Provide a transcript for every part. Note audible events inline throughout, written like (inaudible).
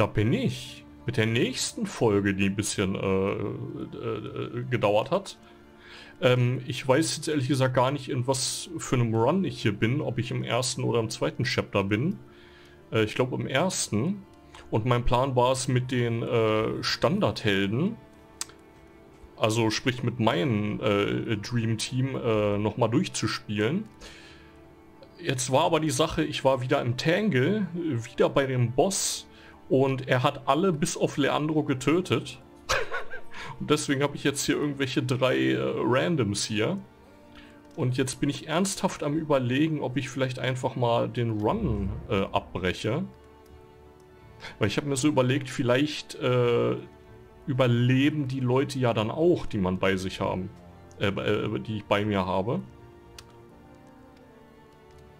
Da bin ich. Mit der nächsten Folge, die ein bisschen äh, äh, gedauert hat. Ähm, ich weiß jetzt ehrlich gesagt gar nicht, in was für einem Run ich hier bin. Ob ich im ersten oder im zweiten Chapter bin. Äh, ich glaube im ersten. Und mein Plan war es mit den äh, Standardhelden, also sprich mit meinem äh, Dream Team äh, nochmal durchzuspielen. Jetzt war aber die Sache, ich war wieder im Tangle, wieder bei dem Boss und er hat alle bis auf Leandro getötet. und deswegen habe ich jetzt hier irgendwelche drei äh, Randoms hier. Und jetzt bin ich ernsthaft am überlegen, ob ich vielleicht einfach mal den Run äh, abbreche. Weil ich habe mir so überlegt, vielleicht äh, überleben die Leute ja dann auch, die man bei sich haben. Äh, äh, die ich bei mir habe.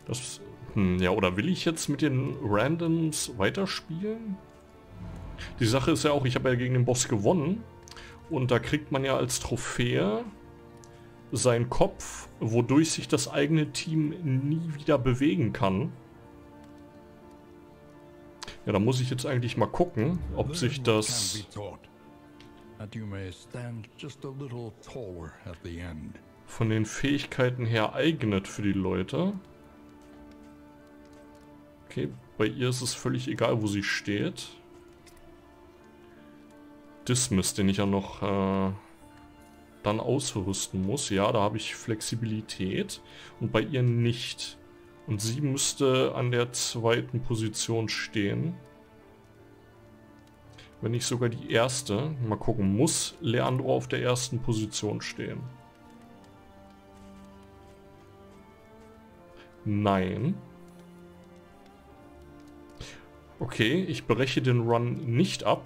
Das, hm, ja, oder will ich jetzt mit den Randoms weiterspielen? Die Sache ist ja auch, ich habe ja gegen den Boss gewonnen. Und da kriegt man ja als Trophäe seinen Kopf, wodurch sich das eigene Team nie wieder bewegen kann. Ja, da muss ich jetzt eigentlich mal gucken, ob sich das... von den Fähigkeiten her eignet für die Leute. Okay, bei ihr ist es völlig egal, wo sie steht. Dismiss, den ich ja noch äh, dann ausrüsten muss. Ja, da habe ich Flexibilität und bei ihr nicht. Und sie müsste an der zweiten Position stehen. Wenn nicht sogar die erste. Mal gucken, muss Leandro auf der ersten Position stehen? Nein. Okay, ich breche den Run nicht ab.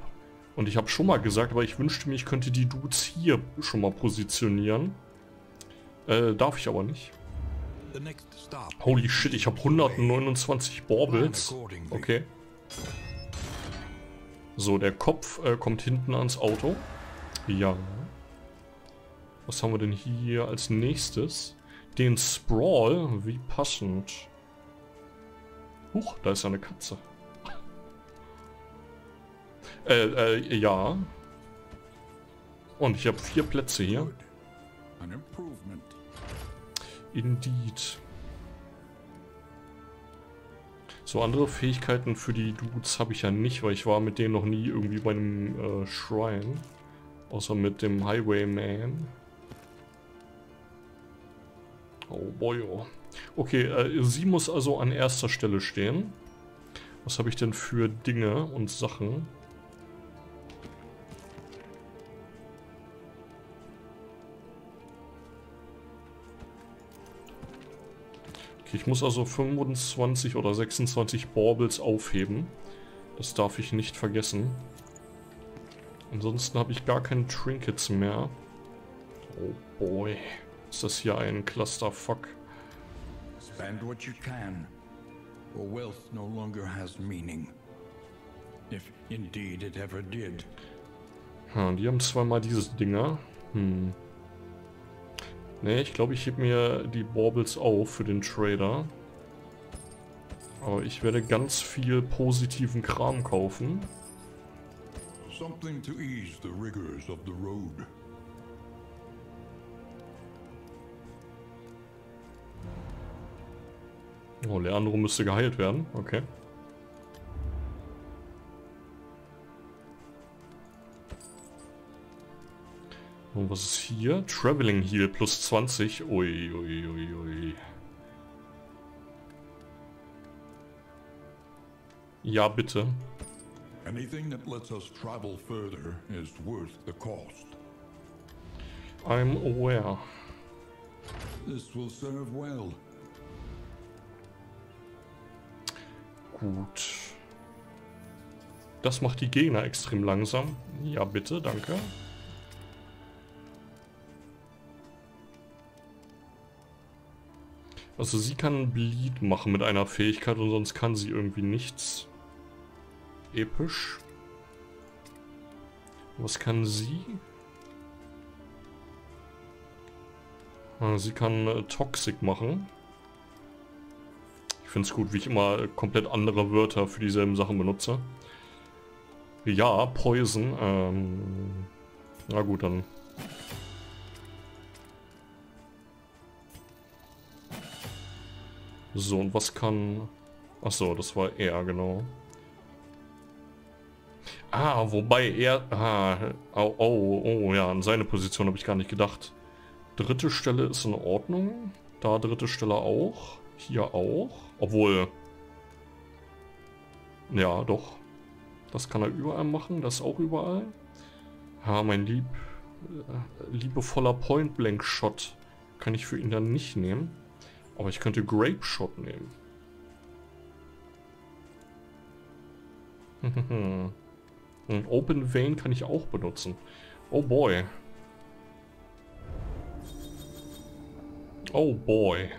Und ich habe schon mal gesagt, aber ich wünschte mir, ich könnte die Dudes hier schon mal positionieren. Äh, darf ich aber nicht. Holy shit, ich habe 129 Baubles. Okay. So, der Kopf äh, kommt hinten ans Auto. Ja. Was haben wir denn hier als nächstes? Den Sprawl. Wie passend. Huch, da ist eine Katze. Äh, äh, ja. Und ich habe vier Plätze hier. Indeed. So andere Fähigkeiten für die Dudes habe ich ja nicht, weil ich war mit denen noch nie irgendwie bei einem äh, Shrine. Außer mit dem Highwayman. Oh boy, oh. Okay, äh, sie muss also an erster Stelle stehen. Was habe ich denn für Dinge und Sachen? Ich muss also 25 oder 26 Baubles aufheben. Das darf ich nicht vergessen. Ansonsten habe ich gar keine Trinkets mehr. Oh boy. Ist das hier ein Clusterfuck. Spend what you can. For wealth no longer has meaning. If indeed it ever did. Ha, die haben zweimal diese Dinger. Hm. Ne, ich glaube, ich hebe mir die Baubles auf für den Trader. Aber ich werde ganz viel positiven Kram kaufen. Something to ease the rigors of the road. Oh, Leandro müsste geheilt werden. Okay. Und was ist hier? Traveling Heal plus 20. Ui, ui, ui, ui. Ja, bitte. Anything that lets us travel further is worth the cost. I'm aware. This will serve well. Gut. Das macht die Gegner extrem langsam. Ja, bitte, danke. Also sie kann Bleed machen mit einer Fähigkeit und sonst kann sie irgendwie nichts. Episch. Was kann sie? Ah, sie kann äh, Toxic machen. Ich finde es gut, wie ich immer komplett andere Wörter für dieselben Sachen benutze. Ja, Poison. Ähm, na gut, dann. So, und was kann... Achso, das war er, genau. Ah, wobei er... Ah, oh, oh, oh, ja, an seine Position habe ich gar nicht gedacht. Dritte Stelle ist in Ordnung. Da dritte Stelle auch. Hier auch. Obwohl... Ja, doch. Das kann er überall machen. Das auch überall. Ja, mein lieb... Äh, liebevoller Point-Blank-Shot kann ich für ihn dann nicht nehmen. Aber ich könnte Grape Shot nehmen. (laughs) Und Open Vein kann ich auch benutzen. Oh boy. Oh boy.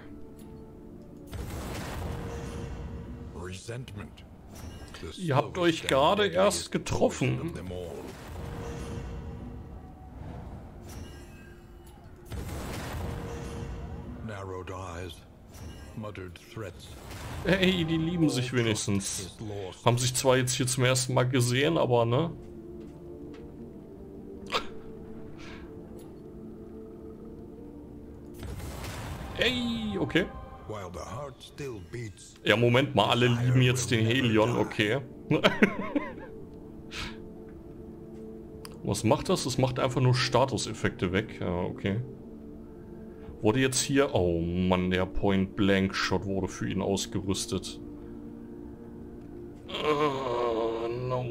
Ihr habt euch gerade erst getroffen. Hey, die lieben sich wenigstens. Haben sich zwar jetzt hier zum ersten Mal gesehen, aber ne? Ey, okay. Ja, Moment mal, alle lieben jetzt den Helion, okay. (laughs) Was macht das? Es macht einfach nur Statuseffekte weg. Ja, okay. Wurde jetzt hier... Oh Mann, der Point-Blank-Shot wurde für ihn ausgerüstet. Uh, no.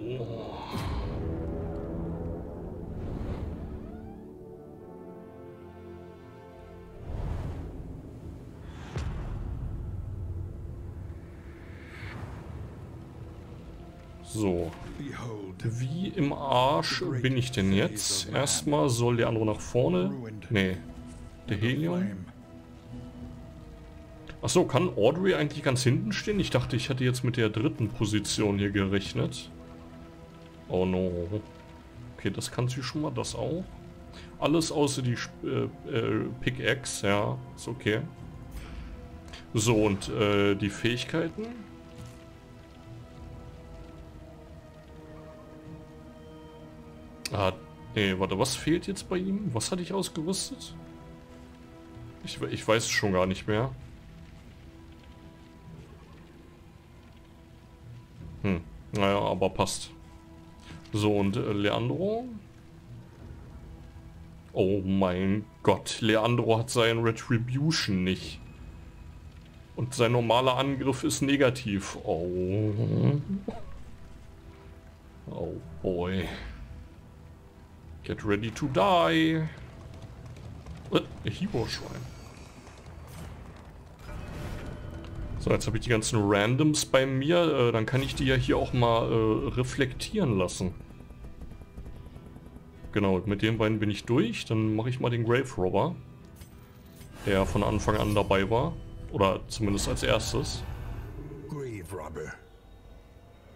So. Wie im Arsch bin ich denn jetzt? Erstmal soll der andere nach vorne. Nee, der Helium. Achso, kann Audrey eigentlich ganz hinten stehen? Ich dachte, ich hätte jetzt mit der dritten Position hier gerechnet. Oh no. Okay, das kann sie schon mal, das auch. Alles außer die äh, äh, Pickaxe, ja, ist okay. So, und äh, die Fähigkeiten? Ah, nee, warte, was fehlt jetzt bei ihm? Was hatte ich ausgerüstet? Ich, ich weiß schon gar nicht mehr. Hm, naja, aber passt. So, und äh, Leandro? Oh mein Gott, Leandro hat seinen Retribution nicht. Und sein normaler Angriff ist negativ. Oh. Oh boy. Get ready to die. Äh, Hero-Schwein. So, jetzt habe ich die ganzen Randoms bei mir. Äh, dann kann ich die ja hier auch mal äh, reflektieren lassen. Genau, mit den beiden bin ich durch. Dann mache ich mal den Grave Robber. Der von Anfang an dabei war. Oder zumindest als erstes. Grave Robber.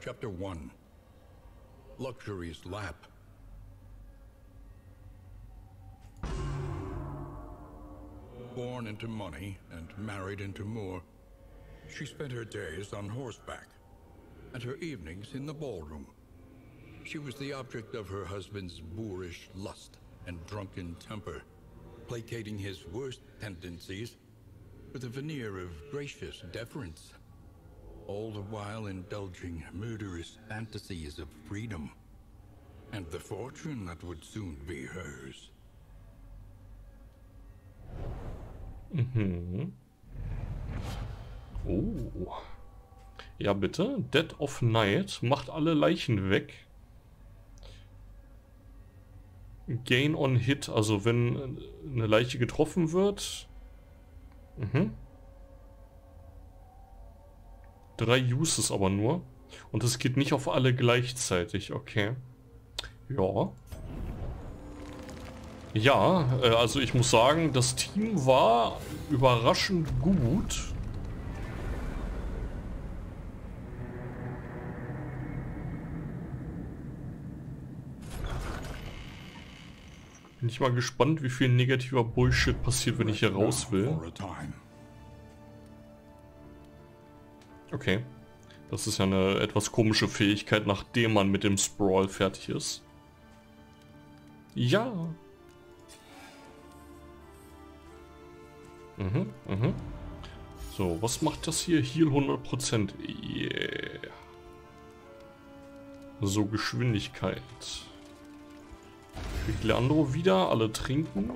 Chapter 1. Luxury's Lap. Born into money and married into more. She spent her days on horseback and her evenings in the ballroom. She was the object of her husband's boorish lust and drunken temper, placating his worst tendencies with a veneer of gracious deference, all the while indulging murderous fantasies of freedom and the fortune that would soon be hers. Mm-hmm. Oh. Ja, bitte. Dead of Night macht alle Leichen weg. Gain on Hit, also wenn eine Leiche getroffen wird. Mhm. Drei Uses aber nur. Und es geht nicht auf alle gleichzeitig, okay. Ja. Ja, äh, also ich muss sagen, das Team war überraschend gut. Bin ich mal gespannt, wie viel negativer Bullshit passiert, wenn ich hier raus will. Okay. Das ist ja eine etwas komische Fähigkeit, nachdem man mit dem Sprawl fertig ist. Ja. Mhm, mhm. So, was macht das hier? Heal 100%. Yeah. So, Geschwindigkeit. Kriegt Leandro wieder, alle trinken.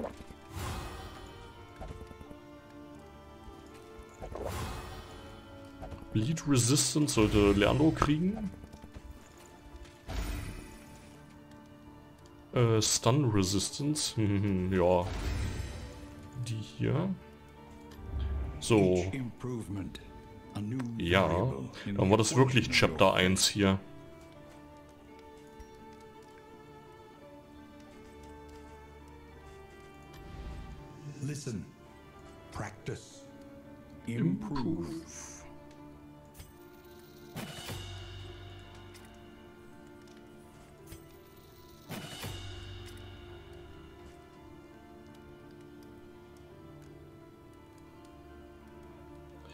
Bleed Resistance sollte Leandro kriegen. Äh, Stun Resistance. Hm, ja. Die hier. So. Ja. Dann war das wirklich Chapter 1 hier. Listen. Practice. Improve.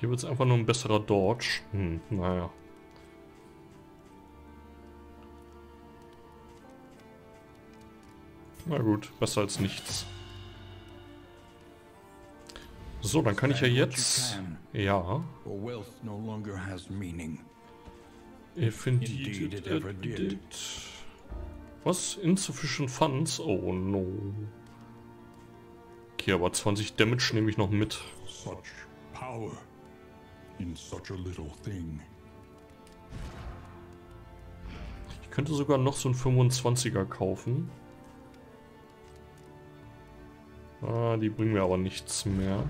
Hier wird es einfach nur ein besserer Dodge. Hm, naja. Na gut, besser als nichts. So, dann kann ich ja jetzt... Ja. If indeed it ever did. Was? Insufficient Funds? Oh no. Okay, aber 20 Damage nehme ich noch mit. Such power in such a little thing. Ich könnte sogar noch so ein 25er kaufen. Ah, die bringen mir aber nichts mehr.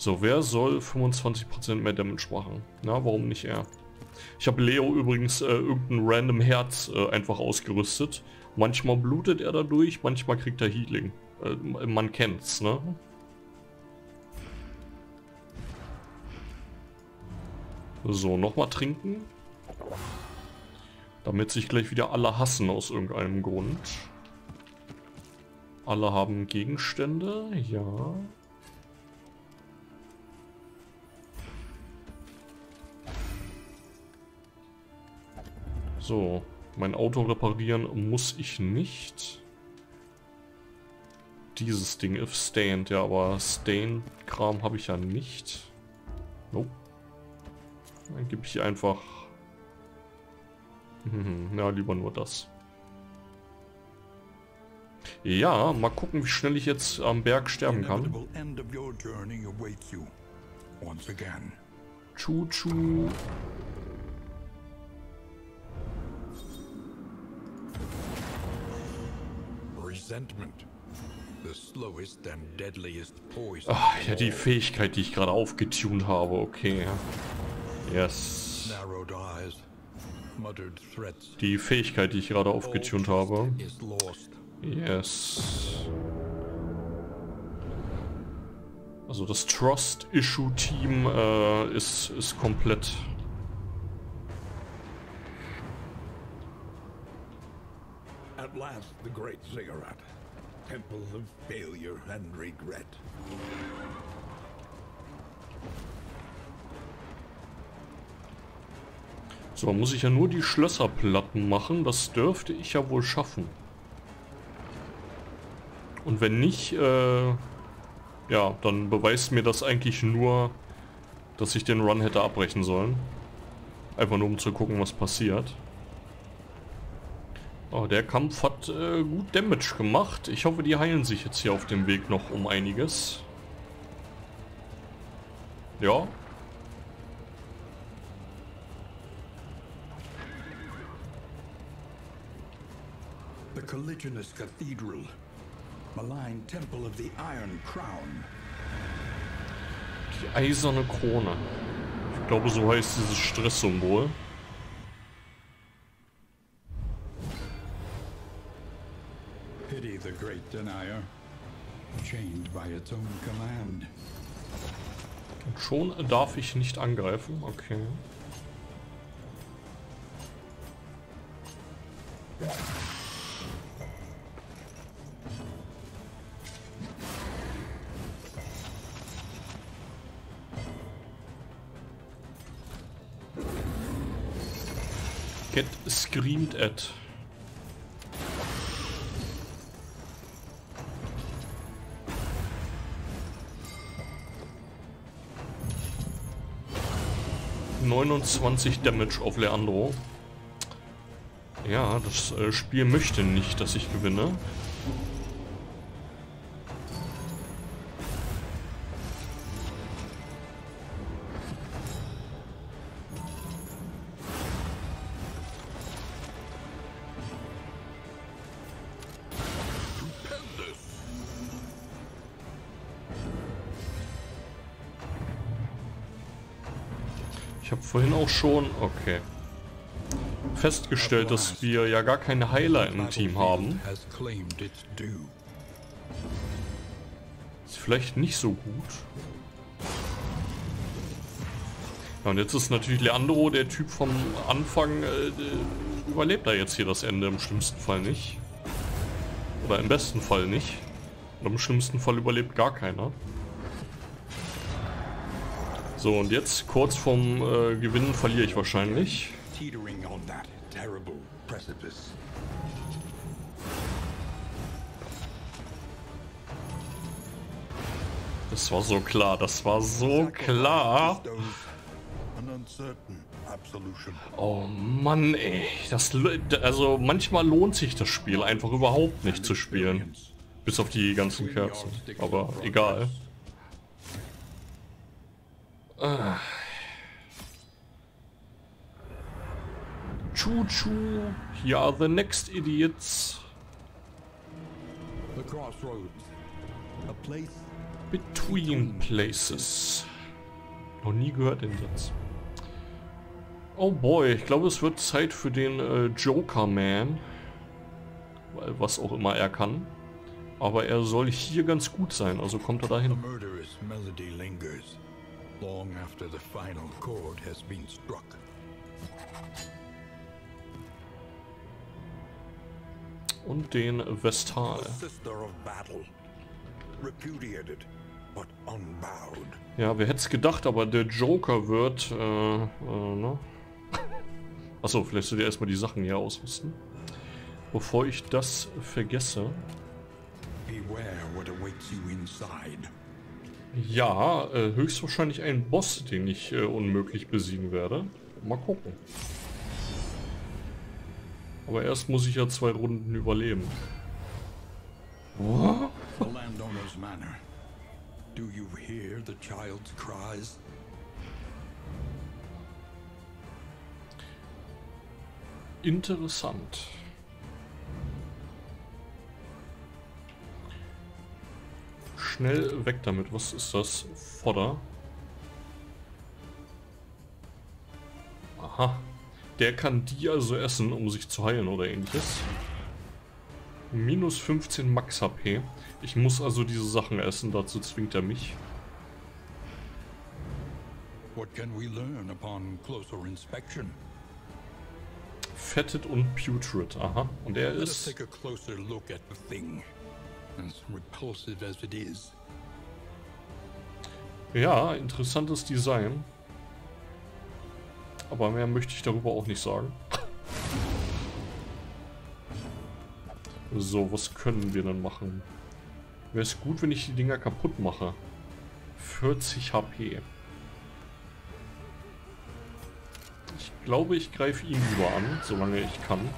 So, wer soll 25% mehr Damage machen? Na, warum nicht er? Ich habe Leo übrigens äh, irgendein random Herz äh, einfach ausgerüstet. Manchmal blutet er dadurch, manchmal kriegt er Healing. Äh, man kennt's, ne? So, nochmal trinken. Damit sich gleich wieder alle hassen aus irgendeinem Grund. Alle haben Gegenstände, ja. So, mein Auto reparieren muss ich nicht. Dieses Ding, if stained, ja, aber Stained-Kram habe ich ja nicht. Nope. Dann gebe ich einfach... Mhm, (laughs) ja, lieber nur das. Ja, mal gucken, wie schnell ich jetzt am Berg sterben kann. Chu-chu. Ach, ja, die Fähigkeit, die ich gerade aufgetunt habe, okay. Yes. Die Fähigkeit, die ich gerade aufgetunt habe. Yes. Also das Trust-Issue-Team äh, ist, ist komplett. At last the great ziggurat. Temple of failure and regret. So, muss ich ja nur die Schlösserplatten machen. Das dürfte ich ja wohl schaffen. Und wenn nicht, äh, ja, dann beweist mir das eigentlich nur, dass ich den Run hätte abbrechen sollen. Einfach nur um zu gucken, was passiert. Oh, der Kampf hat äh, gut Damage gemacht. Ich hoffe, die heilen sich jetzt hier auf dem Weg noch um einiges. Ja, the Colliginous Cathedral, malign temple of the Iron Crown. Die eiserne Krone. Ich glaube, so heißt dieses Stresssymbol. Pity the great denier, chained by its own command. Und schon darf ich nicht angreifen, okay. Get screamed at. ...29 Damage auf Leandro. Ja, das äh, Spiel möchte nicht, dass ich gewinne. Vorhin auch schon, okay, festgestellt, dass wir ja gar keine Heiler im Team haben. Ist vielleicht nicht so gut. Ja, und jetzt ist natürlich Leandro, der Typ vom Anfang, äh, überlebt er jetzt hier das Ende im schlimmsten Fall nicht. Oder im besten Fall nicht. Und im schlimmsten Fall überlebt gar keiner. So, und jetzt kurz vorm äh, Gewinnen verliere ich wahrscheinlich. Das war so klar, das war so klar. Oh Mann, ey. Das, also manchmal lohnt sich das Spiel einfach überhaupt nicht zu spielen. Bis auf die ganzen Kerzen. Aber egal. Ah. Choo choo, here are the next idiots. The crossroads. A place between places. Noch nie gehört den Satz. Oh boy, ich glaube es wird Zeit für den äh, Joker Man. Was auch immer er kann. Aber er soll hier ganz gut sein, also kommt er dahin. Long after the final chord has been struck. Und den Vestal. Ja, wer hätte es gedacht, aber der Joker wird, äh, äh, ne? Achso, vielleicht soll ich erstmal die Sachen hier ausrüsten. Bevor ich das vergesse. Beware what awaits you inside. Ja, äh, höchstwahrscheinlich ein Boss, den ich äh, unmöglich besiegen werde. Mal gucken. Aber erst muss ich ja zwei Runden überleben. What? The landowner's manor. Do you hear the child's cries? Interessant. Schnell weg damit. Was ist das? Fodder. Aha. Der kann die also essen, um sich zu heilen oder ähnliches. Minus 15 Max HP. Ich muss also diese Sachen essen, dazu zwingt er mich. What can we learn upon closer inspection? Fetted und putrid, aha. Und er ist... Ja, interessantes Design. Aber mehr möchte ich darüber auch nicht sagen. So, was können wir denn machen? Wäre es gut, wenn ich die Dinger kaputt mache. 40 HP. Ich glaube, ich greife ihn lieber an, solange ich kann.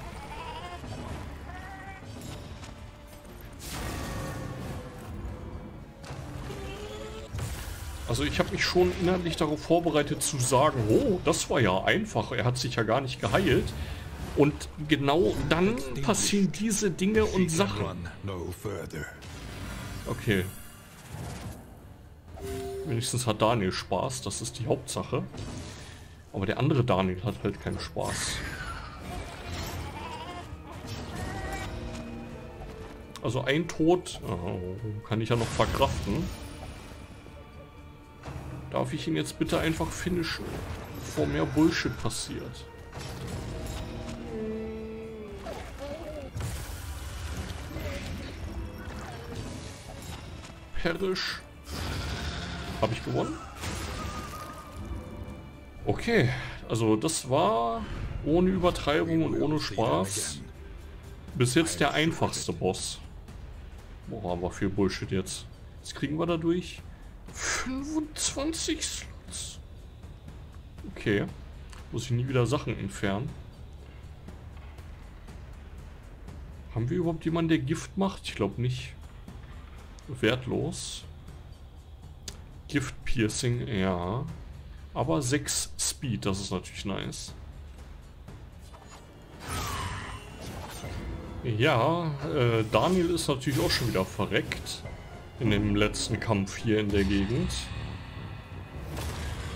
Also ich habe mich schon inhaltlich darauf vorbereitet zu sagen, oh, das war ja einfach, er hat sich ja gar nicht geheilt. Und genau dann passieren diese Dinge und Sachen. Okay. Wenigstens hat Daniel Spaß, das ist die Hauptsache. Aber der andere Daniel hat halt keinen Spaß. Also ein Tod oh, kann ich ja noch verkraften. Darf ich ihn jetzt bitte einfach finishen, bevor mehr Bullshit passiert? Perisch. Habe ich gewonnen? Okay, also das war Ohne Übertreibung und ohne Spaß. Bis jetzt der einfachste Boss. Boah, aber viel Bullshit jetzt. Was kriegen wir dadurch? 25 Slots. Okay. Muss ich nie wieder Sachen entfernen. Haben wir überhaupt jemanden, der Gift macht? Ich glaube nicht. Wertlos. Gift Piercing, ja. Aber 6 Speed, das ist natürlich nice. Ja, äh, Daniel ist natürlich auch schon wieder verreckt. In dem letzten Kampf hier in der Gegend.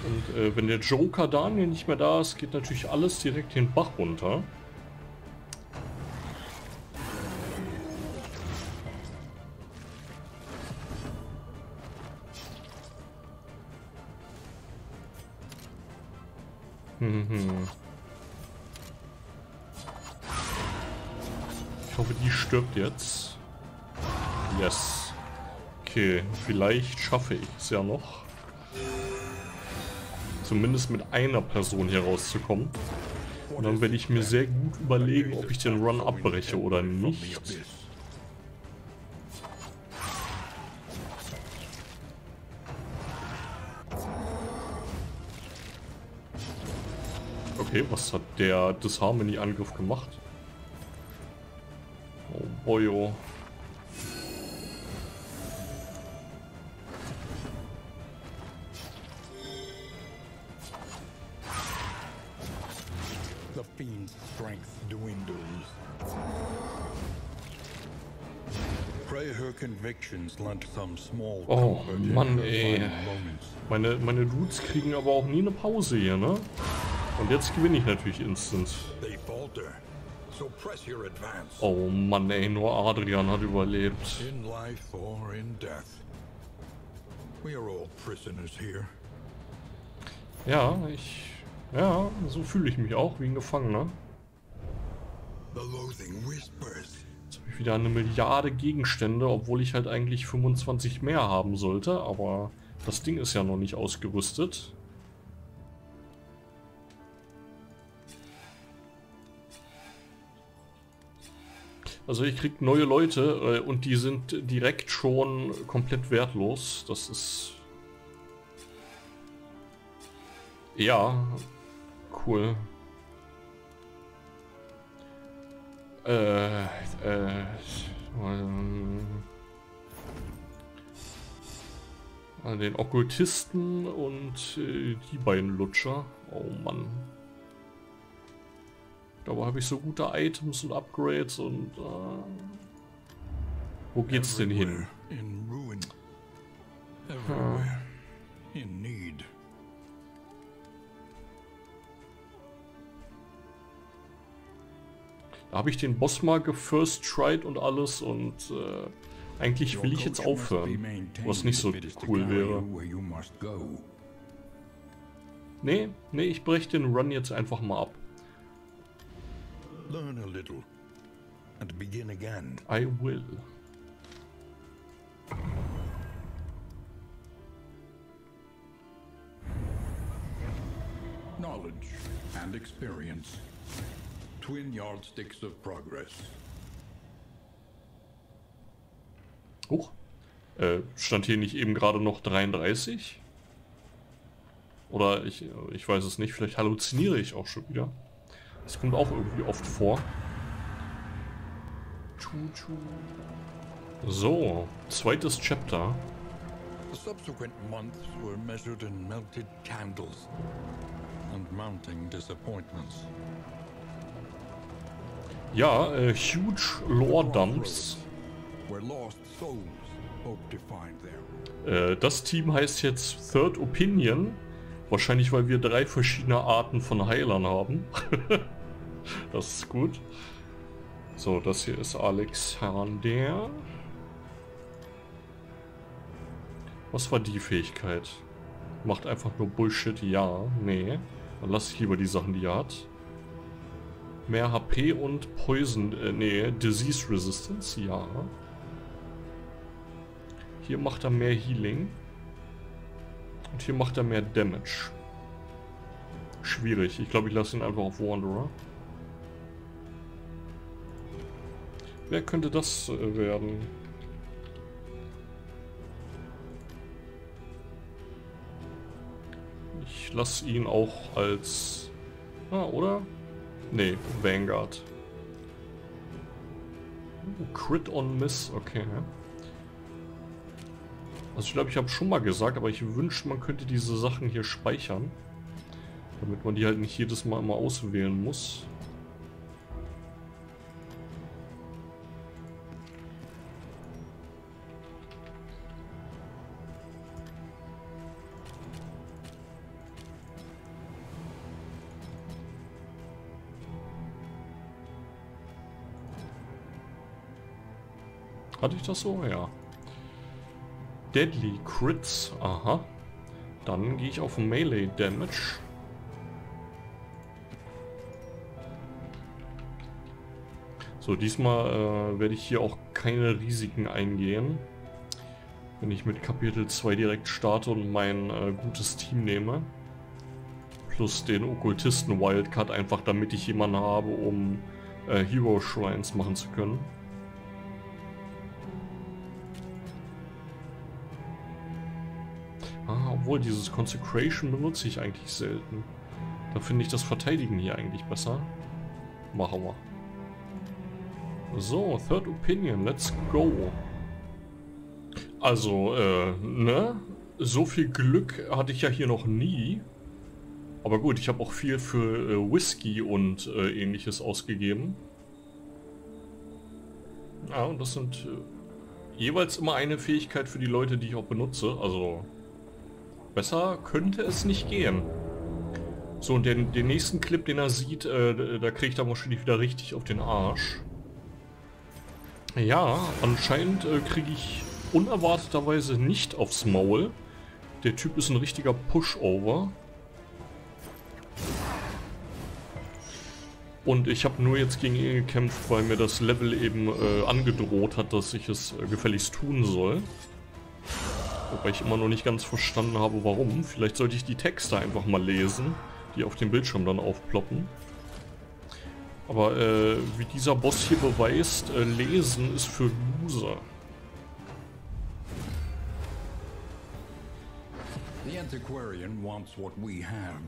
Und äh, wenn der Joker Daniel nicht mehr da ist, geht natürlich alles direkt den Bach runter. Ich hoffe, die stirbt jetzt. Yes. Okay, vielleicht schaffe ich es ja noch. Zumindest mit einer Person hier rauszukommen. Und dann werde ich mir sehr gut überlegen, ob ich den Run abbreche oder nicht. Okay, was hat der Disharmony-Angriff gemacht? Oh boyo. Oh Mann ey. Meine, meine Dudes kriegen aber auch nie eine Pause hier, ne? Und jetzt gewinne ich natürlich instant. Oh Mann ey, nur Adrian hat überlebt. Ja, ich... Ja, so fühle ich mich auch wie ein Gefangener. Jetzt habe ich wieder eine Milliarde Gegenstände, obwohl ich halt eigentlich 25 mehr haben sollte, aber das Ding ist ja noch nicht ausgerüstet. Also ich krieg neue Leute äh, und die sind direkt schon komplett wertlos. Das ist... Ja, cool. Äh, äh, ähm, den Okkultisten und äh, die beiden Lutscher. Oh Mann. Dabei habe ich so gute Items und Upgrades und... Äh, wo geht's denn hin? Da habe ich den Boss mal gefirst tried und alles und äh, eigentlich will ich jetzt aufhören, was nicht so cool wäre. Nee, nee, ich breche den Run jetzt einfach mal ab. Learn a little and begin again. I will. Knowledge and experience. Twin yardsticks of progress. Huch. Äh, stand hier nicht eben gerade noch 33? Oder ich, ich weiß es nicht, vielleicht halluziniere ich auch schon wieder. Das kommt auch irgendwie oft vor. So, zweites Chapter. The subsequent months were measured in melted candles and mounting disappointments. Ja, äh, huge lore dumps. Äh, das Team heißt jetzt Third Opinion. Wahrscheinlich, weil wir drei verschiedene Arten von Heilern haben. (laughs) das ist gut. So, das hier ist Alexander. Was war die Fähigkeit? Macht einfach nur Bullshit, ja, nee. Dann lasse ich lieber die Sachen, die er hat. Mehr HP und Poison, äh, nee, Disease Resistance, ja. Hier macht er mehr Healing. Und hier macht er mehr Damage. schwierig. Ich glaube, ich lasse ihn einfach auf Wanderer. Wer könnte das äh, werden? Ich lasse ihn auch als... Ah, oder? Nee, Vanguard. Crit on Miss, okay. Also ich glaube, ich habe schon mal gesagt, aber ich wünschte, man könnte diese Sachen hier speichern. Damit man die halt nicht jedes Mal immer auswählen muss. Hatte ich das so? Ja. Deadly Crits. Aha. Dann gehe ich auf Melee Damage. So, diesmal äh, werde ich hier auch keine Risiken eingehen. Wenn ich mit Kapitel 2 direkt starte und mein äh, gutes Team nehme. Plus den Okkultisten Wildcard, einfach damit ich jemanden habe, um äh, Hero Shrines machen zu können. Obwohl dieses Consecration benutze ich eigentlich selten. Da finde ich das Verteidigen hier eigentlich besser. Machen wir. So, Third Opinion, let's go. Also, äh, ne? So viel Glück hatte ich ja hier noch nie. Aber gut, ich habe auch viel für äh, Whisky und äh, ähnliches ausgegeben. Ja, und das sind äh, jeweils immer eine Fähigkeit für die Leute, die ich auch benutze. Also, besser könnte es nicht gehen. So, und den, den nächsten Clip, den er sieht, äh, da ich dann wahrscheinlich wieder richtig auf den Arsch. Ja, anscheinend äh, kriege ich unerwarteterweise nicht aufs Maul. Der Typ ist ein richtiger Pushover. Und ich habe nur jetzt gegen ihn gekämpft, weil mir das Level eben äh, angedroht hat, dass ich es äh, gefälligst tun soll. Wobei ich immer noch nicht ganz verstanden habe, warum. Vielleicht sollte ich die Texte einfach mal lesen, die auf dem Bildschirm dann aufploppen. Aber äh, wie dieser Boss hier beweist, äh, lesen ist für Loser. The Antiquarian wants what we have.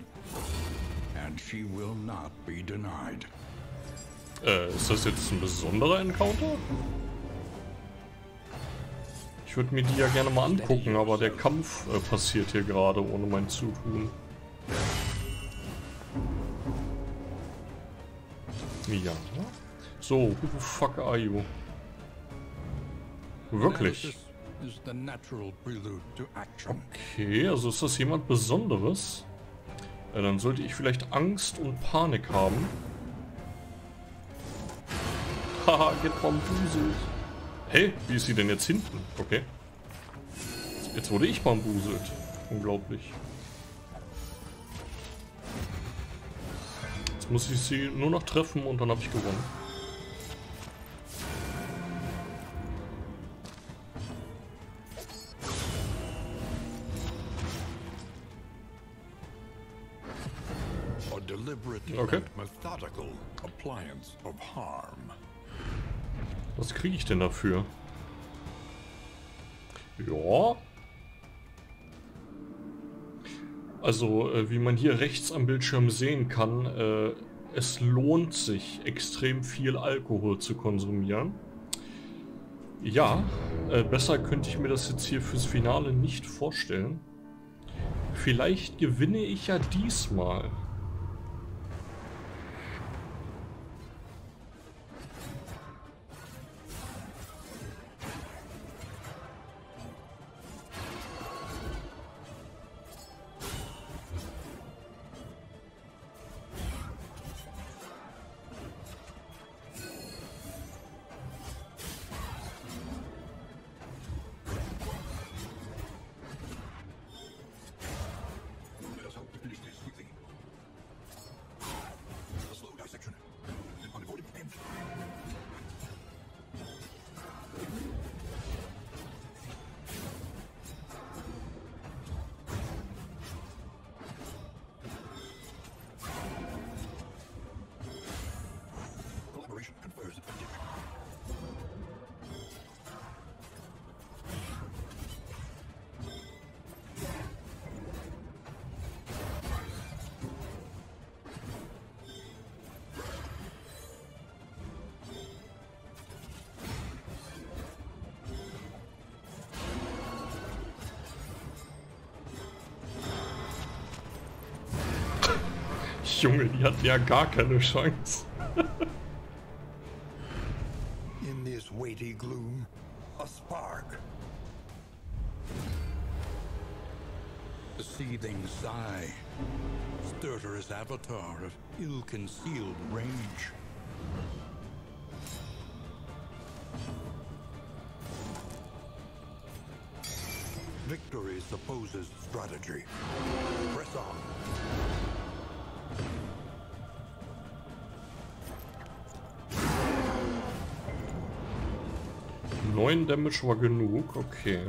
And she will not be denied. Äh, ist das jetzt ein besonderer Encounter? Ich würde mir die ja gerne mal angucken, aber der Kampf äh, passiert hier gerade ohne mein Zutun. Ja. So, who the fuck are you? Wirklich? Okay, also ist das jemand Besonderes? Ja, dann sollte ich vielleicht Angst und Panik haben. (laughs) Haha, get bambuselt. Hey, wie ist sie denn jetzt hinten? Okay. Jetzt wurde ich bambuselt. Unglaublich. muss ich sie nur noch treffen und dann habe ich gewonnen. Okay. Was kriege ich denn dafür? Ja. Also, äh, wie man hier rechts am Bildschirm sehen kann, äh, es lohnt sich, extrem viel Alkohol zu konsumieren. Ja, äh, besser könnte ich mir das jetzt hier fürs Finale nicht vorstellen. Vielleicht gewinne ich ja diesmal. Junge, die hatten ja gar keine Chance. In this weighty gloom, a spark. The seething sigh. Stertorous avatar of ill-concealed rage. Victory supposes strategy. Press on. 9 Damage war genug, okay.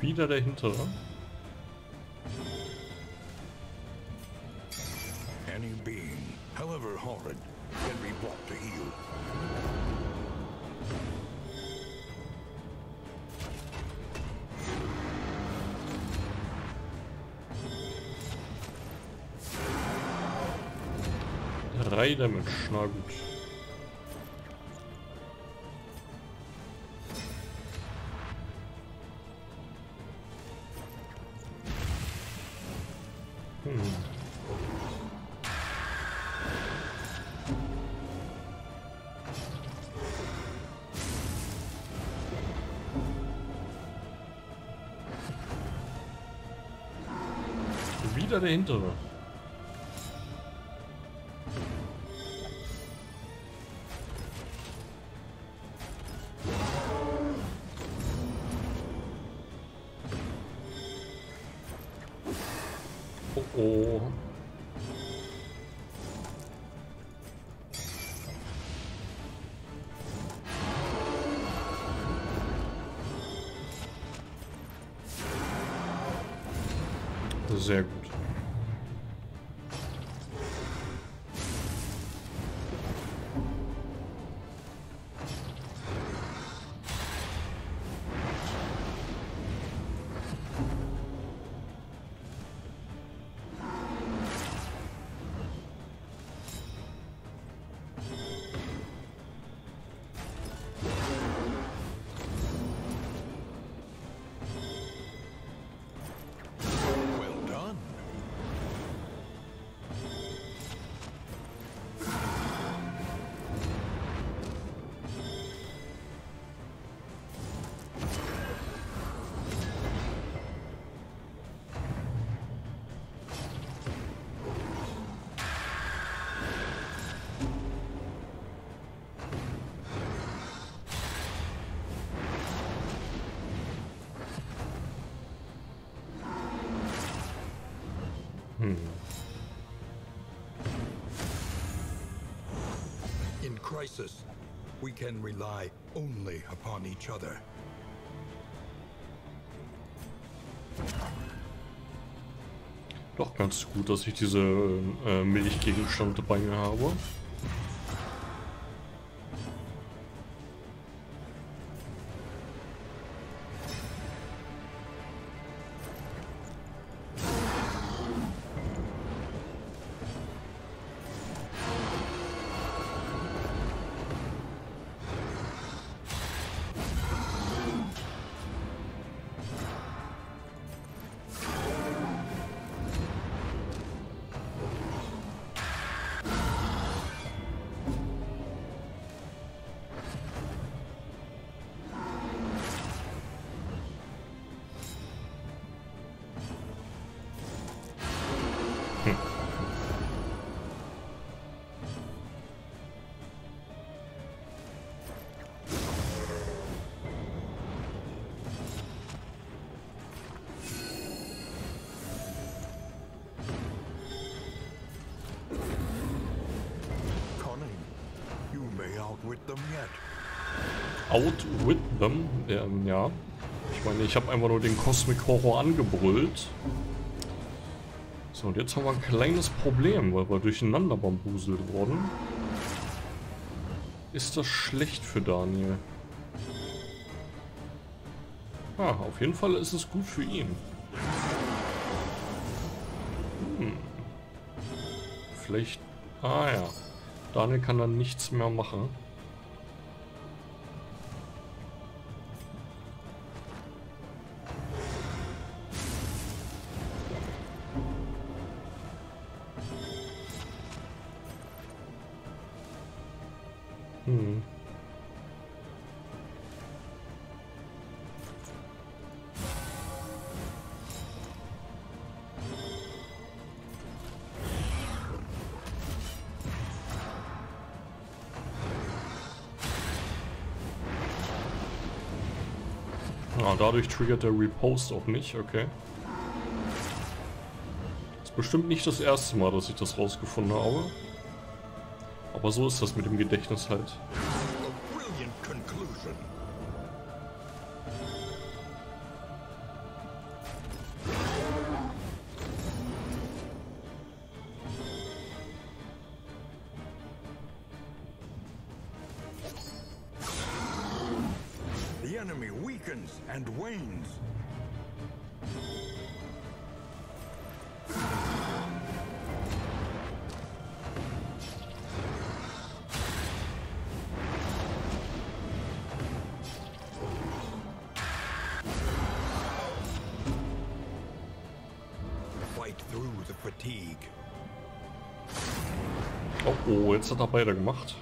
Wieder der hintere. Any being, however horrid, can be brought to heel. Drei Damage, na gut. Wieder der hintere. Oh. Crisis, we can rely only upon each other. Doch ganz gut, dass ich diese ähm, äh, Milchgegenstand dabei habe. Them yet. Out with them. Ähm, ja. Ich meine, ich habe einfach nur den Cosmic Horror angebrüllt. So, und jetzt haben wir ein kleines Problem, weil wir durcheinander bambuselt wurden. ist das schlecht für Daniel? Ah, auf jeden Fall ist es gut für ihn. Hm. Vielleicht... Ah ja. Daniel kann dann nichts mehr machen. Hm. Ah, dadurch triggert der Repost auch nicht, okay. Ist bestimmt nicht das erste Mal, dass ich das rausgefunden habe. Aber so ist das mit dem Gedächtnis halt. Jetzt hat er beide gemacht.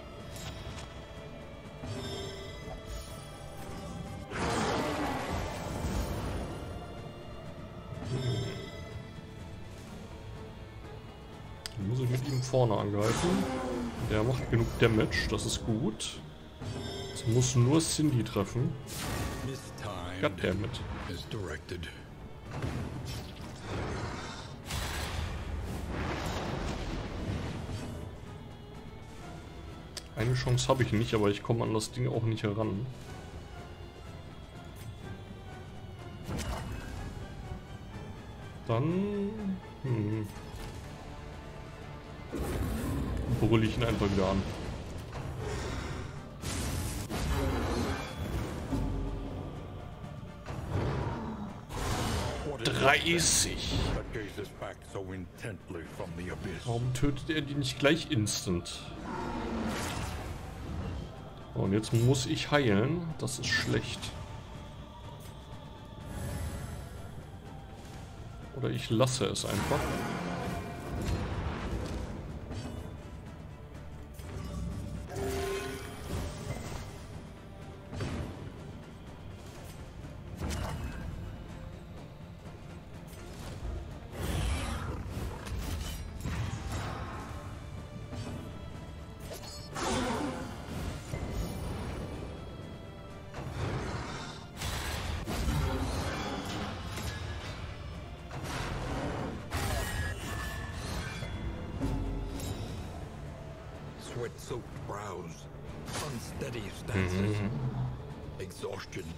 Dann muss ich mit ihm vorne angreifen. Der macht genug Damage, das ist gut. Jetzt muss nur Cindy treffen. Goddammit. misdirected. Eine Chance habe ich nicht, aber ich komme an das Ding auch nicht heran. Dann... Hm. Brüll ich ihn einfach wieder an. What is it 30! that gazes back so intently from the abyss? Warum tötet er die nicht gleich instant? Und jetzt muss ich heilen. Das ist schlecht. Oder ich lasse es einfach.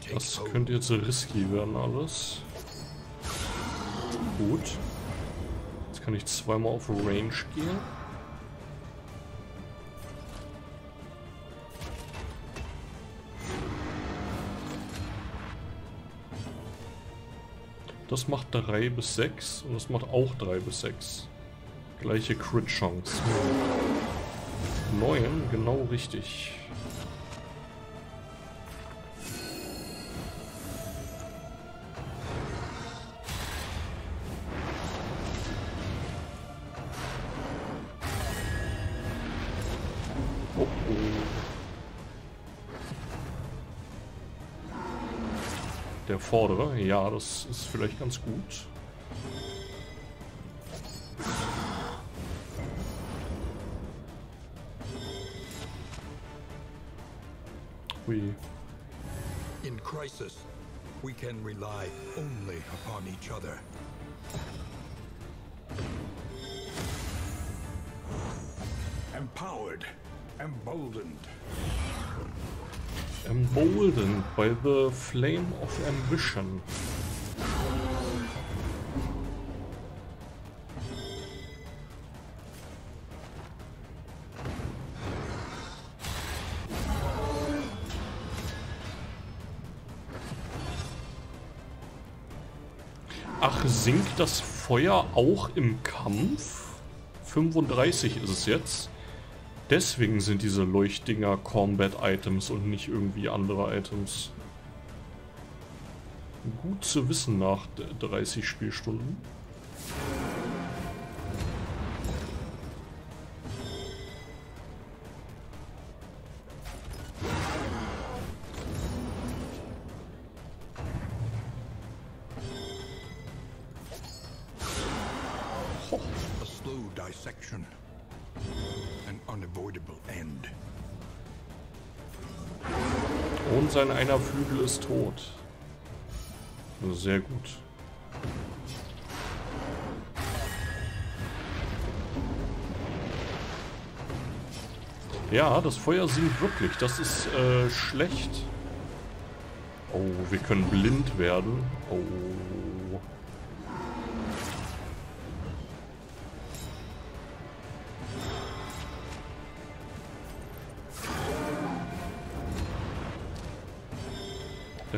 Takes Das könnte jetzt risky werden alles. Gut. Jetzt kann ich zweimal auf Range gehen. Das macht 3 bis 6 und das macht auch 3 bis 6. Gleiche Crit-Chance. 9, genau richtig. Oh, oh. Der vordere, ja, das ist vielleicht ganz gut. We can rely only upon each other. Empowered, emboldened. Emboldened by the flame of ambition. Das Feuer auch im Kampf? 35 ist es jetzt. Deswegen sind diese Leuchtdinger Combat-Items und nicht irgendwie andere Items. Gut zu wissen nach 30 Spielstunden. Sein einer Flügel ist tot. Sehr gut. Ja, das Feuer sinkt wirklich. Das ist äh, schlecht. Oh, wir können blind werden. Oh.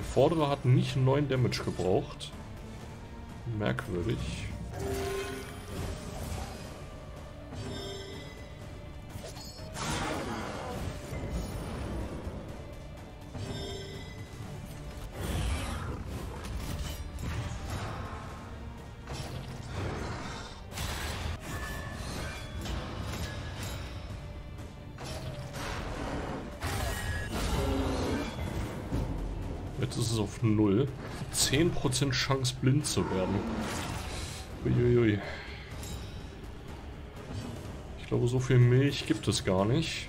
Der vordere hat nicht 9 Damage gebraucht. Merkwürdig. 10% Chance blind zu werden. Uiuiui. Ich glaube, so viel Milch gibt es gar nicht.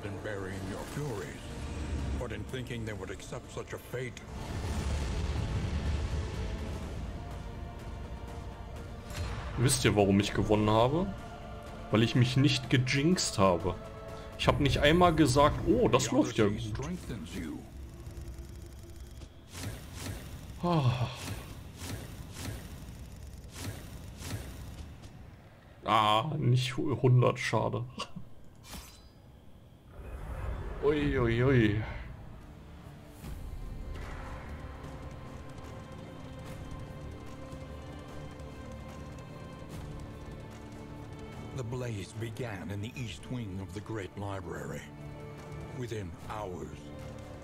Not in burying your furies but in thinking they would accept such a fate. Wisst ihr, warum ich gewonnen habe? Weil ich mich nicht gejinxt habe. Ich habe nicht einmal gesagt, oh, das läuft ja gut. Ah. ah, nicht 100, schade. The blaze began in the east wing of the Great Library. Within hours,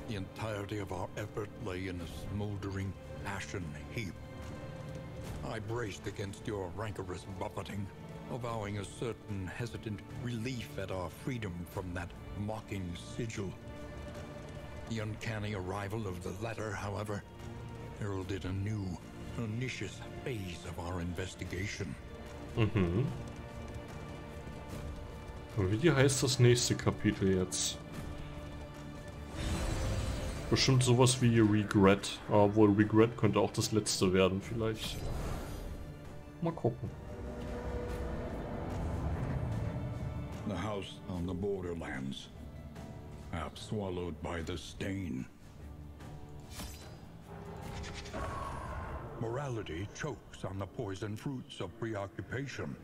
the entirety of our effort lay in a smoldering ashen heap. I braced against your rancorous buffeting, avowing a certain hesitant relief at our freedom from that mocking sigil. The uncanny arrival of the letter, however, heralded a new, pernicious phase of our investigation. Mm-hmm. Wie heißt das nächste Kapitel jetzt? Bestimmt sowas wie Regret. Obwohl Regret könnte auch das letzte werden vielleicht. Mal gucken. House on the borderlands. Half swallowed by the stain. Morality chokes on the poison fruits of preoccupation.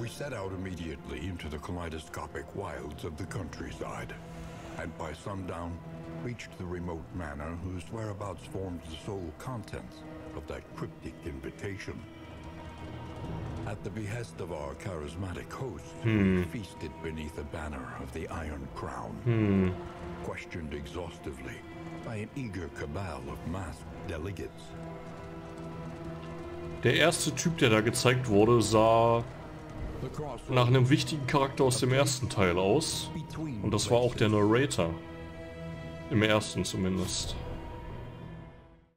We set out immediately into the kaleidoscopic wilds of the countryside, and by sundown reached the remote manor whose whereabouts formed the sole contents of that cryptic invitation. At the behest of our charismatic host, Hmm. we feasted beneath the banner of the Iron Crown. Hm. Questioned exhaustively by an eager cabal of masked delegates. Der erste Typ, der da gezeigt wurde, sah nach einem wichtigen Charakter aus dem ersten Teil aus. Und das war auch der. Narrator. Im ersten zumindest.